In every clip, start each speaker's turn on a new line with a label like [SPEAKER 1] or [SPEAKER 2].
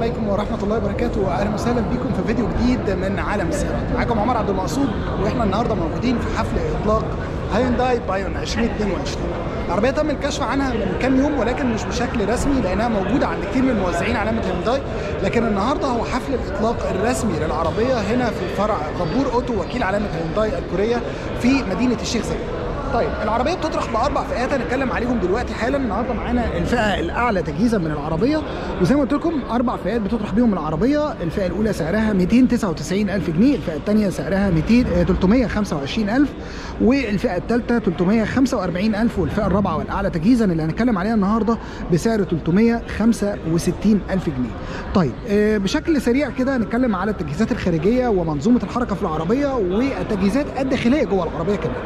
[SPEAKER 1] عليكم ورحمة الله وبركاته وأهلا وسهلا بكم في فيديو جديد من عالم السيارات. معاكم عمر عبد المقصود وإحنا النهاردة موجودين في حفل إطلاق هايونداي بايون 2022 العربية تم الكشف عنها من كام يوم ولكن مش بشكل رسمي لأنها موجودة عند كتير من موزعين علامة هيونداي. لكن النهاردة هو حفل الإطلاق الرسمي للعربية هنا في فرع غبور أوتو وكيل علامة هيونداي الكورية في مدينة الشيخ زايد. طيب العربية بتطرح بأربع فئات هنتكلم عليهم دلوقتي حالا. النهارده معانا الفئة الأعلى تجهيزا من العربية. وزي ما قلت لكم أربع فئات بتطرح بيهم العربية. الفئة الأولى سعرها 299000 جنيه. الفئة الثانية سعرها 200 325000 والفئة الثالثة 345000 والفئة الرابعة والأعلى تجهيزا اللي هنتكلم عليها النهارده بسعر 365000 جنيه. طيب بشكل سريع كده هنتكلم على التجهيزات الخارجية ومنظومة الحركة في العربية والتجهيزات الداخلية جوه العربية كمان.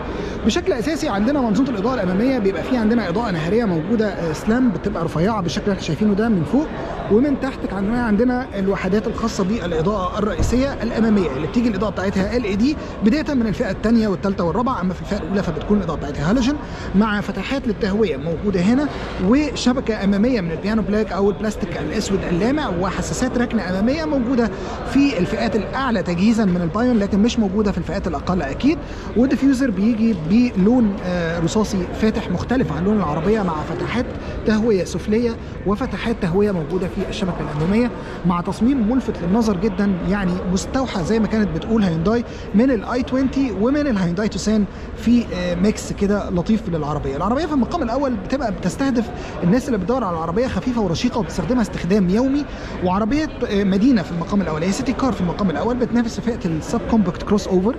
[SPEAKER 1] بشكل أساسي عندنا منظومة الإضاءة الأمامية بيبقى فيه عندنا إضاءة نهاريه موجودة سلام بتبقى رفيعة بالشكل اللي إحنا شايفينه ده من فوق. ومن تحت عندنا عندنا الوحدات الخاصة بالإضاءة الرئيسية الأمامية اللي بتيجي الإضاءة بتاعتها LED بداية من الفئة الثانية والثالثة والرابعة. أما في الفئة الأولى فبتكون الإضاءة بتاعتها هالوجن مع فتحات للتهوية موجودة هنا وشبكة أمامية من ال piano black أو البلاستيك الأسود اللامع وحساسات ركنة أمامية موجودة في الفئات الأعلى تجهيزا من البايون لكن مش موجودة في الفئات الأقل أكيد. وال diffuser بيجي بلون رصاصي فاتح مختلف عن لون العربية مع فتحات تهوية سفلية وفتحات تهوية موجودة في الشبكة الأمامية مع تصميم ملفت للنظر جدا يعني مستوحى زي ما كانت بتقول هيونداي من ال i 20 ومن الهيونداي توسان في mix كده لطيف للعربية. العربية في المقام الأول بتبقى بتستهدف الناس اللي بتدور على عربية خفيفة ورشيقة وبتستخدمها استخدام يومي وعربية مدينة في المقام الأول. هي city car في المقام الأول بتنافس فئة ال subcompact crossover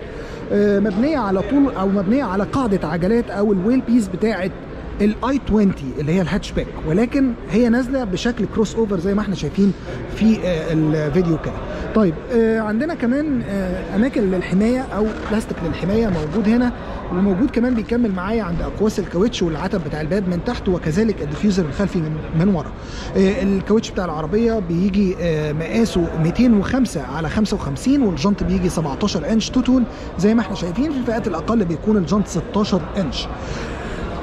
[SPEAKER 1] مبنية على طول أو مبنية على قاعدة عجلات أو ال wheelbase بتاعة ال i20 اللي هي الهاتشباك ولكن هي نازلة بشكل crossover زي ما إحنا شايفين في الفيديو كده. طيب عندنا كمان أماكن للحماية أو بلاستيك للحماية موجود هنا وموجود كمان بيكمل معايا عند أقواس الكاوتش والعتب بتاع الباب من تحت وكذلك ال diffuser الخلفي من من ورا. الكاوتش بتاع العربية بيجي مقاسه 205 على 55 والجنط بيجي 17 إنش two tone زي ما إحنا شايفين في الفئات الأقل بيكون الجنط 16 إنش.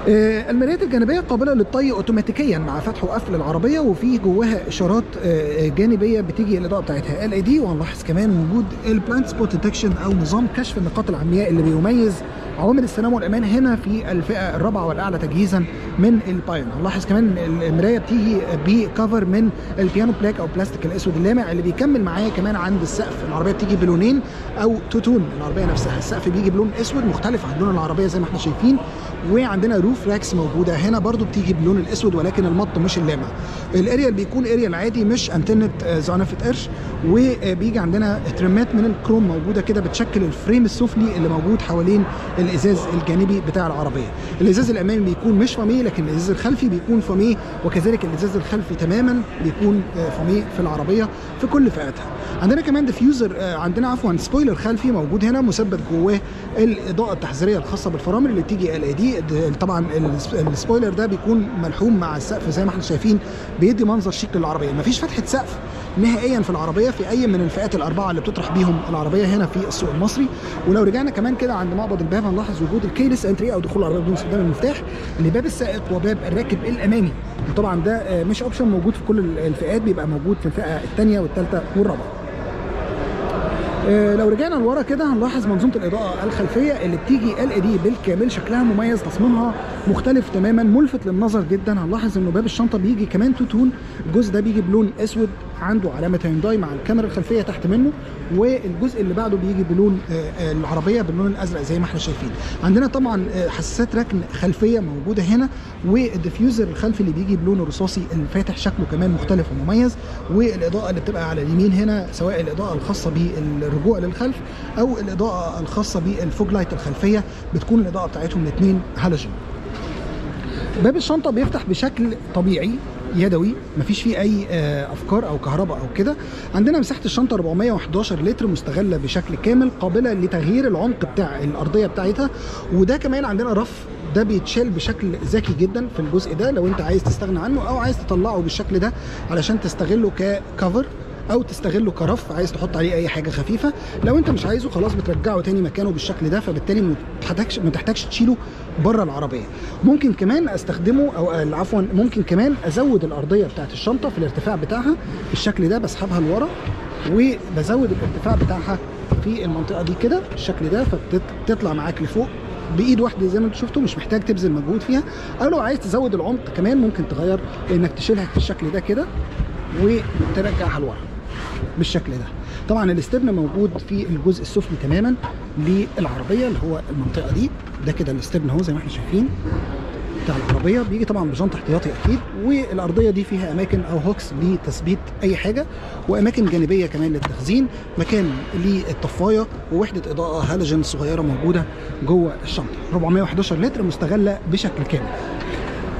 [SPEAKER 1] المرايات الجانبية قابلة للطي اوتوماتيكيا مع فتح وقفل العربية وفي جواها إشارات جانبية بتيجي الاضاءه بتاعتها. LED وهنلاحظ كمان وجود ال blind spot detection أو نظام كشف النقاط العمياء اللي بيميز عوامل السلامه والأمان هنا في الفئة الرابعة والأعلى تجهيزا من البايون هنلاحظ كمان المراية بتيجي ب cover من ال piano black أو بلاستيك الأسود اللامع اللي بيكمل معايا كمان عند السقف. العربية بتيجي بلونين أو two tone العربية نفسها السقف بيجي بلون أسود مختلف عن لون العربية زي ما إحنا شايفين. وعندنا roof racks موجودة. هنا برضو بتيجي باللون الأسود ولكن ال matte مش اللامع. الاريال بيكون اريال عادي مش انتنه زعنفه قرش وبيجي عندنا ترمات من الكروم موجودة كده بتشكل ال frame السفلي اللي موجود حوالين الإزاز الجانبي بتاع العربية. الإزاز الأمامي بيكون مش فاميه لكن الإزاز الخلفي بيكون فاميه وكذلك الإزاز الخلفي تماما بيكون فاميه في العربية في كل فئاتها. عندنا كمان diffuser عندنا عفوا spoiler خلفي موجود هنا مثبت جواه الإضاءة التحذيرية الخاصة بالفرامل اللي بتيجي LED طبعا ال spoiler ده بيكون ملحوم مع السقف زي ما إحنا شايفين بيدي منظر شيك للعربية. مفيش فتحة سقف نهائيا في العربية في أي من الفئات الأربعة اللي بتطرح بيهم العربية هنا في السوق المصري. ولو رجعنا كمان كده عند مقبض الباب هنلاحظ وجود ال keyless entry أو دخول العربية بدون استخدام المفتاح لباب السائق وباب الراكب الأمامي. وطبعا ده مش option موجود في كل الفئات بيبقى موجود في الفئة الثانية والثالثة والرابعة. لو رجعنا لورا كده هنلاحظ منظومة الإضاءة الخلفية اللي بتيجي LED بالكامل شكلها مميز تصميمها مختلف تماما ملفت للنظر جدا. هنلاحظ إنه باب الشنطة بيجي كمان two tone الجزء ده بيجي بلون أسود. عنده علامة هيونداي مع الكاميرا الخلفية تحت منه والجزء اللي بعده بيجي بلون العربية باللون الأزرق زي ما إحنا شايفين. عندنا طبعا حساسات ركن خلفية موجودة هنا وال diffuser الخلفي اللي بيجي بلون الرصاصي الفاتح شكله كمان مختلف ومميز والإضاءة اللي بتبقى على اليمين هنا سواء الإضاءة الخاصة بالرجوع للخلف أو الإضاءة الخاصة بال fog light الخلفية بتكون الإضاءة بتاعتهم الاثنين هالوجين باب الشنطة بيفتح بشكل طبيعي يدوي مفيش فيه أي أفكار أو كهرباء أو كده. عندنا مساحة الشنطة 411 لتر مستغلة بشكل كامل قابلة لتغيير العمق بتاع الأرضية بتاعتها. وده كمان عندنا رف ده بيتشال بشكل ذكي جدا في الجزء ده. لو أنت عايز تستغنى عنه أو عايز تطلعه بالشكل ده علشان تستغله ككفر أو تستغله كرف عايز تحط عليه أي حاجة خفيفة. لو أنت مش عايزه خلاص بترجعه تاني مكانه بالشكل ده فبالتالي ما تحتاجش ما تحتاجش تشيله بره العربية. ممكن كمان أستخدمه أو آه، عفوا ممكن كمان أزود الأرضية بتاعت الشنطة في الارتفاع بتاعها بالشكل ده بسحبها لورا وبزود الارتفاع بتاعها في المنطقة دي كده بالشكل ده فبتطلع معاك لفوق. بإيد واحدة زي ما أنتم شفتوا مش محتاج تبذل مجهود فيها. أو لو عايز تزود العمق كمان ممكن تغير إنك تشيلها بالشكل ده كده وترجعها لورا. بالشكل ده. طبعا الاستبن موجود في الجزء السفلي تماما للعربية اللي هو المنطقة دي. ده كده الاستبن اهو زي ما إحنا شايفين بتاع العربية. بيجي طبعا بجنط احتياطي أكيد. والأرضية دي فيها أماكن أو hooks لتثبيت أي حاجة. وأماكن جانبية كمان للتخزين. مكان للطفاية ووحدة إضاءة هالوجين صغيرة موجودة جوه الشنطة. 411 لتر مستغلة بشكل كامل.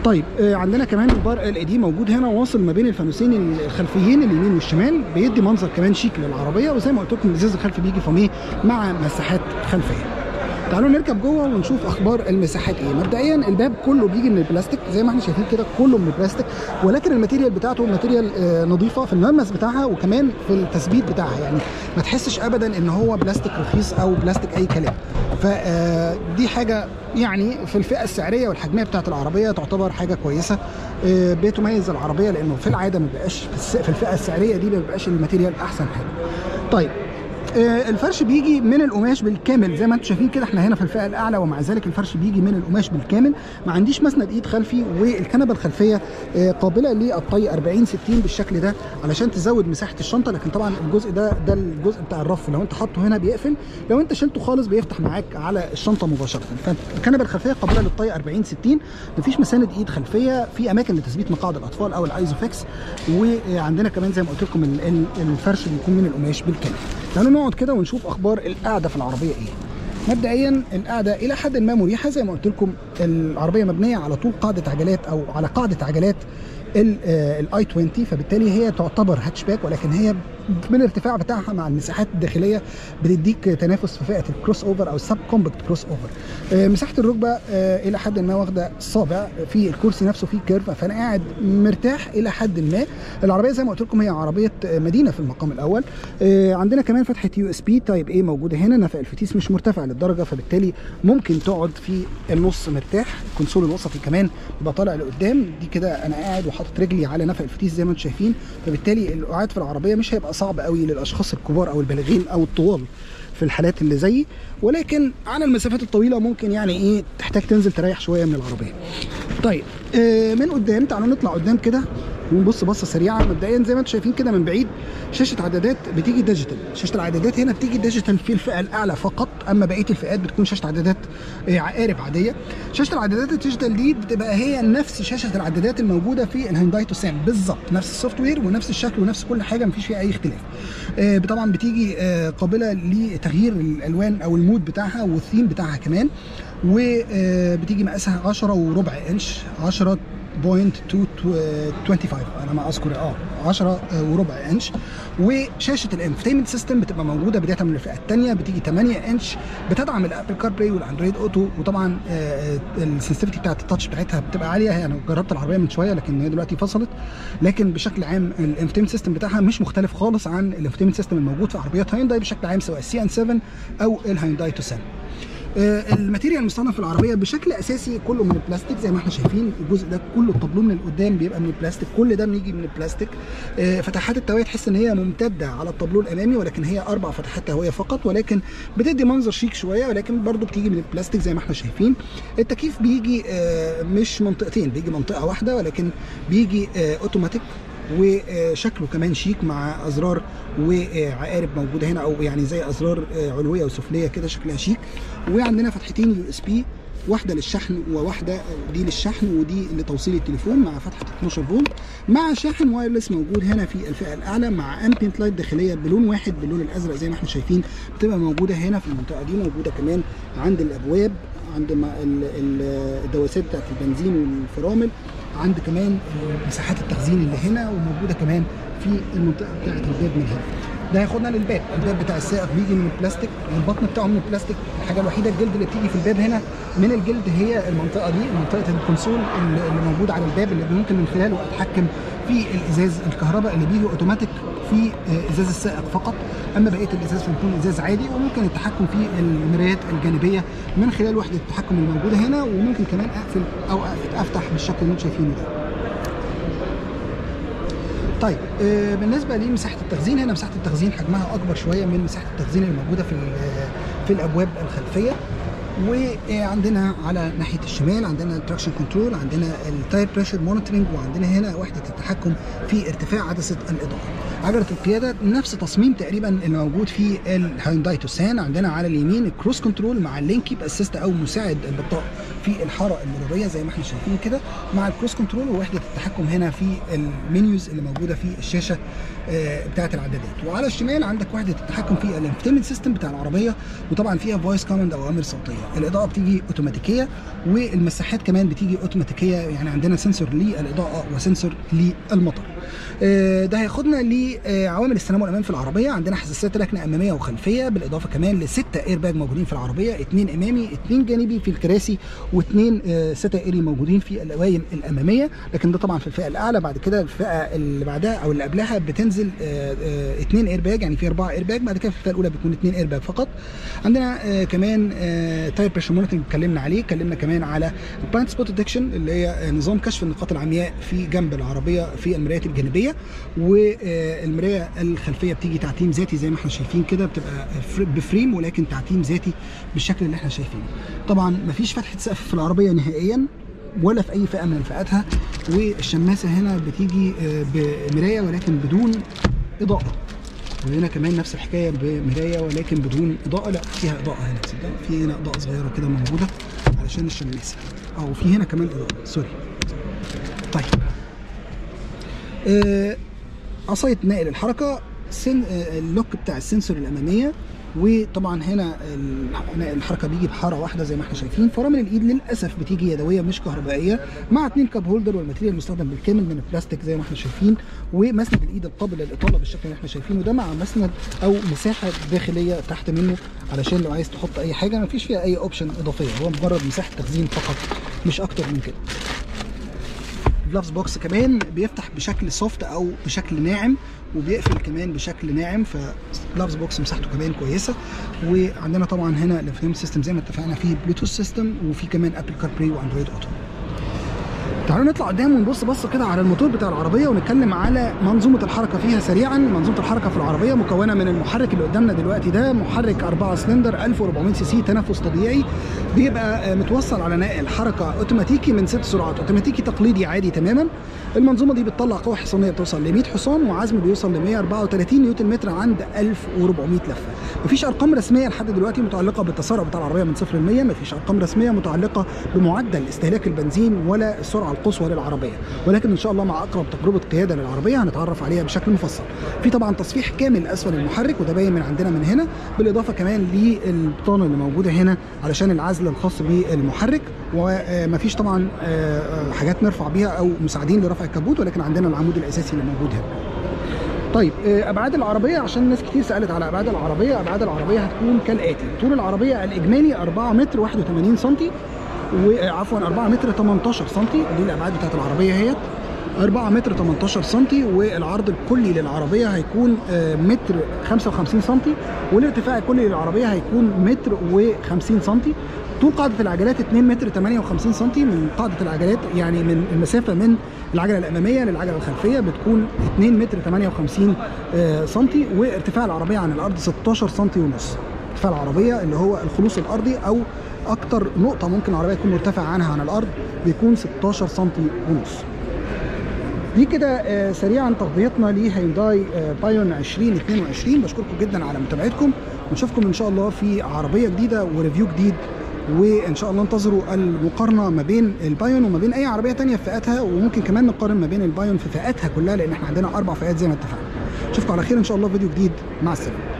[SPEAKER 1] طيب آه، عندنا كمان ال bar LED موجود هنا واصل ما بين الفانوسين الخلفيين اليمين والشمال بيدي منظر كمان شيك للعربية وزي ما قلت لكم الازاز الخلفي بيجي فوميه مع مساحات خلفية. تعالوا نركب جوه ونشوف أخبار المساحات إيه. مبدئيا الباب كله بيجي من البلاستيك زي ما إحنا شايفين كده كله من البلاستيك ولكن ال material بتاعته material آه، نظيفة في الملمس بتاعها وكمان في التثبيت بتاعها. يعني ما تحسش ابدا إن هو بلاستيك رخيص أو بلاستيك أي كلام. فدي حاجة يعني في الفئة السعرية والحجمية بتاعت العربية تعتبر حاجة كويسة. آه، بتميز العربية لأنه في العادة ما بيبقاش في الفئة السعرية دي ما بيبقاش ال material أحسن حاجة. طيب آه، الفرش بيجي من القماش بالكامل زي ما أنتم شايفين كده إحنا هنا في الفئة الأعلى ومع ذلك الفرش بيجي من القماش بالكامل. ما عنديش مسند إيد خلفي والكنبة الخلفية آه، قابلة للطي 40 60 بالشكل ده علشان تزود مساحة الشنطة. لكن طبعا الجزء ده ده الجزء بتاع الرف. لو انت حاطه هنا بيقفل لو انت شلته خالص بيفتح معاك على الشنطة مباشرة. فالكنبه الخلفية قابلة للطي 40 60 مفيش مساند إيد خلفية. في أماكن لتثبيت مقاعد الأطفال أو الايزوفيكس وعندنا كمان زي ما قلت لكم ال- ال- الفرش بيكون من القماش بالكامل. تعالوا نقعد كده ونشوف أخبار القعدة في العربية إيه. مبدئيا القعدة إلى حد ما مريحة زي ما قلت لكم العربية مبنية على طول قاعدة عجلات أو على قاعدة عجلات ال i20 فبالتالي هي تعتبر هاتشباك ولكن هي من الارتفاع بتاعها مع المساحات الداخلية بتديك تنافس في فئة ال crossover أو ال subcompact crossover مساحة الركبة آه، إلى حد ما واخدة صابع في الكرسي نفسه فيه curve فأنا قاعد مرتاح إلى حد ما. العربية زي ما قلت لكم هي عربية مدينة في المقام الأول. آه، عندنا كمان فتحة USB Type A موجودة هنا نفق الفتيس مش مرتفع للدرجة فبالتالي ممكن تقعد في النص مرتاح. ال console الوسطي كمان يبقى طالع لقدام. دي كده أنا قاعد وحاطط رجلي على نفق الفتيس زي ما أنتم شايفين. فبالتالي القعاد في العربية مش هيبقى صعب قوي للأشخاص الكبار أو البالغين أو الطوال في الحالات اللي زيي ولكن على المسافات الطويلة ممكن يعني إيه تحتاج تنزل تريح شوية من العربية. طيب آه من قدام تعالوا نطلع قدام كده. ونبص بصة سريعة. مبدئيا زي ما أنتم شايفين كده من بعيد شاشة عدادات بتيجي digital شاشة العدادات هنا بتيجي digital في الفئة الأعلى فقط أما بقية الفئات بتكون شاشة عدادات آه، عقارب عادية. شاشة العدادات ال digital دي بتبقى هي نفس شاشة العدادات الموجودة في الهيونداي توسان. بالظبط نفس ال software ونفس الشكل ونفس كل حاجة مفيش فيها أي اختلاف. آه، طبعا بتيجي آه، قابلة لتغيير الألوان أو ال mode بتاعها والثيم بتاعها كمان. وبتيجي مقاسها 10 وربع انش 10 point 25 على ما أذكر آه 10 وربع إنش. وشاشة ال infotainment system بتبقى موجودة بدايه من الفئة الثانية بتيجي 8 إنش. بتدعم ال Apple CarPlay وال Android Auto وطبعا ال sensitivity بتاعت ال touch بتاعتها بتبقى عالية. يعني أنا جربت العربية من شوية لكن هي دلوقتي فصلت. لكن بشكل عام ال infotainment system بتاعها مش مختلف خالص عن ال infotainment system الموجود في عربيات هيونداي بشكل عام سواء ال CN7 أو الهيونداي توسان آه، ال material المستخدم في العربية بشكل أساسي كله من البلاستيك زي ما إحنا شايفين. الجزء ده كله الطابلوه من القدام بيبقى من البلاستيك. كل ده بيجي من البلاستيك. آه، فتحات التهويه تحس إن هي ممتدة على الطابلوه الأمامي ولكن هي أربع فتحات تهويه فقط ولكن بتدي منظر شيك شوية ولكن برضو بتيجي من البلاستيك زي ما إحنا شايفين. التكييف بيجي آه، مش منطقتين بيجي منطقة واحدة ولكن بيجي آه، أوتوماتيك. وشكله كمان شيك مع أزرار وعقارب موجودة هنا أو يعني زي أزرار علوية وسفلية كده شكلها شيك. وعندنا فتحتين USB واحدة للشحن وواحدة دي للشحن ودي لتوصيل التليفون مع فتحة 12 فولت. مع شاحن wireless موجود هنا في الفئة الأعلى مع ambient light داخلية بلون واحد باللون الأزرق زي ما إحنا شايفين بتبقى موجودة هنا في المنطقة دي موجودة كمان عند الأبواب. عند الدواسات بتاعت البنزين والفرامل عند كمان مساحات التخزين اللي هنا وموجودة كمان في المنطقة بتاعت الباب من هنا. ده هياخدنا للباب الباب بتاع السائق بيجي من البلاستيك والبطن بتاعه من البلاستيك. الحاجة الوحيدة الجلد اللي بتيجي في الباب هنا من الجلد هي المنطقة دي منطقة الكونسول اللي موجود على الباب اللي ممكن من خلاله اتحكم في الإزاز الكهرباء اللي بيجي أوتوماتيك. في آه، إزاز السائق فقط. أما بقية الإزاز فبيكون إزاز عادي وممكن التحكم في المرايات الجانبية من خلال وحدة التحكم الموجودة هنا وممكن كمان أقفل أو أفتح بالشكل اللي أنتم شايفينه ده. طيب آه، بالنسبة لمساحة التخزين هنا مساحة التخزين حجمها أكبر شوية من مساحة التخزين اللي موجودة في في الأبواب الخلفية. وعندنا على ناحية الشمال عندنا ال traction control عندنا ال tire pressure monitoring وعندنا هنا وحدة التحكم في ارتفاع عدسة الإضاءة. عجلة القيادة نفس تصميم تقريبا اللي موجود في الهيونداي توسان عندنا على اليمين ال cruise control مع ال lane keep assist أو مساعد البقاء في الحارة المرورية زي ما إحنا شايفين كده مع ال cruise control ووحدة التحكم هنا في ال menus اللي موجودة في الشاشة آه، بتاعة العدادات. وعلى الشمال عندك وحدة التحكم في ال infotainment system بتاع العربية وطبعا فيها voice command أو أوامر صوتية. الإضاءة بتيجي أوتوماتيكية والمساحات كمان بتيجي أوتوماتيكية يعني عندنا sensor للإضاءة و sensor للمطر. ده هياخدنا لعوامل السلامه والأمان في العربية. عندنا حساسات ركنة أمامية وخلفية بالإضافة كمان لستة air bag موجودين في العربية اثنين أمامي اثنين جانبي في الكراسي واثنين آه، ستائري موجودين في القوايم الأمامية. لكن ده طبعا في الفئة الأعلى. بعد كده الفئة اللي بعدها أو اللي قبلها بتنزل آه، آه، اثنين air bag يعني في أربعة air bag بعد كده في الفئة الأولى بيكون اثنين air bag فقط. عندنا آه، كمان tire pressure monitoring اتكلمنا عليه. اتكلمنا كمان على ال blind spot detection اللي هي آه، نظام كشف النقاط العمياء في جنب العربية في المرايات الجانبية. والمراية الخلفية بتيجي تعتيم ذاتي زي ما إحنا شايفين كده بتبقى فر- ب frame ولكن تعتيم ذاتي بالشكل اللي إحنا شايفينه. طبعا مفيش فتحه سقف في العربية نهائيا ولا في أي فئة من فئاتها والشماسة هنا بتيجي آه، بمراية ولكن بدون إضاءة. وهنا كمان نفس الحكاية بمراية ولكن بدون إضاءة لا فيها إضاءة هنا تصدق؟ في هنا إضاءة صغيرة كده موجودة علشان الشماسة. أو في هنا كمان إضاءة sorry. طيب. عصاية نقل الحركة سن آه، ال look بتاع ال sensor الأمامية وطبعا هنا الحركة بيجي بحارة واحدة زي ما إحنا شايفين. فرامل الإيد للأسف بتيجي يدوية مش كهربائية مع اتنين cup holder وال material المستخدم بالكامل من البلاستيك زي ما إحنا شايفين ومسند الإيد القابل للاطاله بالشكل اللي إحنا شايفينه ده مع مسند أو مساحة داخلية تحت منه علشان لو عايز تحط أي حاجة مفيش فيها أي option إضافية هو مجرد مساحة تخزين فقط مش أكتر من كده. gloves box كمان بيفتح بشكل soft أو بشكل ناعم وبيقفل كمان بشكل ناعم ف gloves box مساحته كمان كويسة. وعندنا طبعا هنا ال infotainment system زي ما اتفقنا فيه بلوتوث system وفي كمان Apple CarPlay و Android Auto تعالوا نطلع قدام ونبص بصة كده على الموتور بتاع العربية ونتكلم على منظومة الحركة فيها سريعا. منظومة الحركة في العربية مكونة من المحرك اللي قدامنا دلوقتي ده محرك 4 سلندر 1400 CC تنفس طبيعي. بيبقى متوصل على نقل حركة أوتوماتيكي من ست سرعات أوتوماتيكي تقليدي عادي تماما. المنظومة دي بتطلع قوة حصانية بتوصل ل 100 حصان وعزم بيوصل ل 134 نيوتن متر عند 1400 لفة. مفيش أرقام رسمية لحد دلوقتي متعلقة بالتسارع بتاع العربية من 0 ل 100 مفيش أرقام رسمية متعلقة بمعدل استهلاك البنزين ولا السرعه القصوى للعربية. ولكن إن شاء الله مع أقرب تجربة قياده للعربية هنتعرف عليها بشكل مفصل. في طبعا تصفيح كامل أسفل المحرك وده باين من عندنا من هنا بالإضافة كمان للبطانه اللي موجودة هنا علشان العزل الخاص بالمحرك. ومفيش طبعا آه، حاجات نرفع بيها أو مساعدين لرفع الكبوت ولكن عندنا العمود الأساسي اللي موجود هنا. طيب آه، أبعاد العربية عشان ناس كتير سألت على أبعاد العربية. أبعاد العربية هتكون كالآتي. طول العربية الإجمالي 4 متر 81 سم وعفوا 4 متر 18 سم دي الأبعاد بتاعت العربية اهيت 4 متر 18 سم والعرض الكلي للعربية هيكون آه، متر 55 سم والارتفاع الكلي للعربية هيكون متر و50 سم طول قاعدة العجلات 2 متر 58 سم من قاعدة العجلات يعني من المسافة من العجلة الأمامية للعجلة الخلفية بتكون 2 متر 58 آه، سم وارتفاع العربية عن الأرض 16 سم ونص. ارتفاع العربية اللي هو الخلوص الأرضي أو أكتر نقطة ممكن العربية تكون مرتفعه عنها عن الأرض بيكون 16 سم ونص. دي كده آه، سريعا تغطيتنا لهيونداي آه، بايون 2022 بشكركم جدا على متابعتكم. ونشوفكم إن شاء الله في عربية جديدة و review جديد وإن شاء الله انتظروا المقارنة ما بين البايون وما بين أي عربية تانية في فئاتها وممكن كمان نقارن ما بين البايون في فئاتها كلها لأن إحنا عندنا أربع فئات زي ما اتفقنا. اشوفكم على خير إن شاء الله في فيديو جديد. مع السلامة.